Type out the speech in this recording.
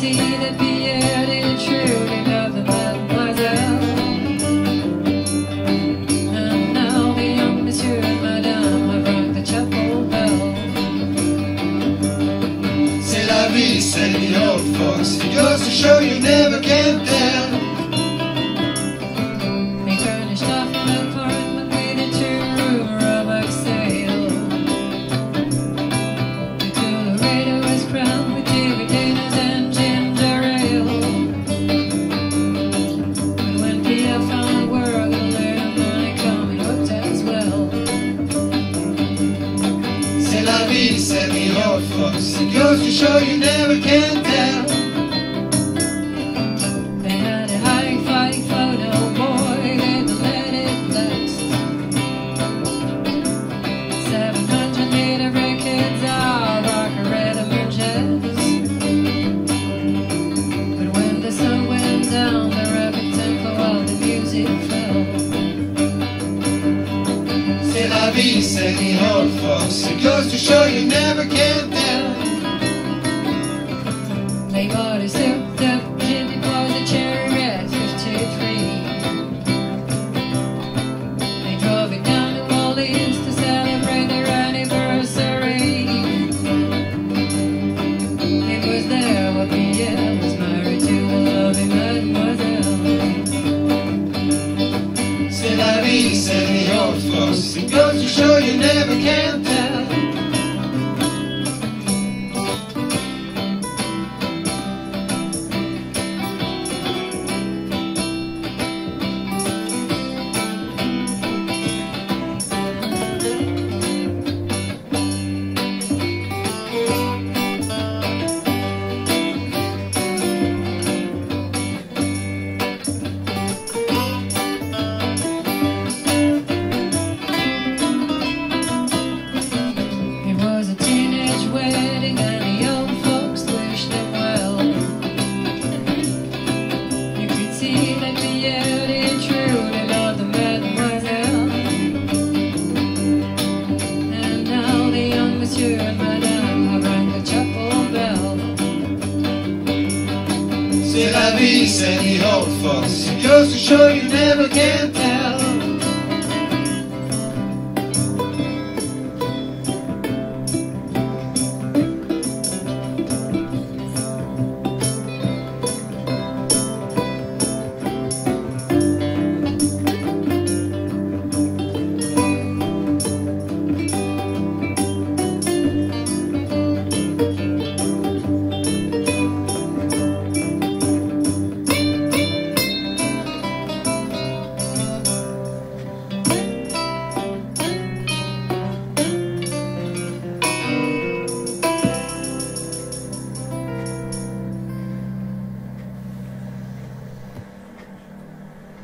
see the beauty of the mademoiselle. And now the young monsieur and madame have rung the chapel bell. C'est la vie, said the old. It goes to show you never can tell. me, set me off, Fox. It goes to show you never can tell. C'est vie, said the old folks. It goes to show you never can tell. They bought a souped up Jimmy was a cherry red 53. They drove it down to Orleans to celebrate their anniversary. It was there where Pierre was married to a loving mademoiselle. C'est la vie, said goes to show you never can C'est la vie, said the old folks. It goes to show you never can tell.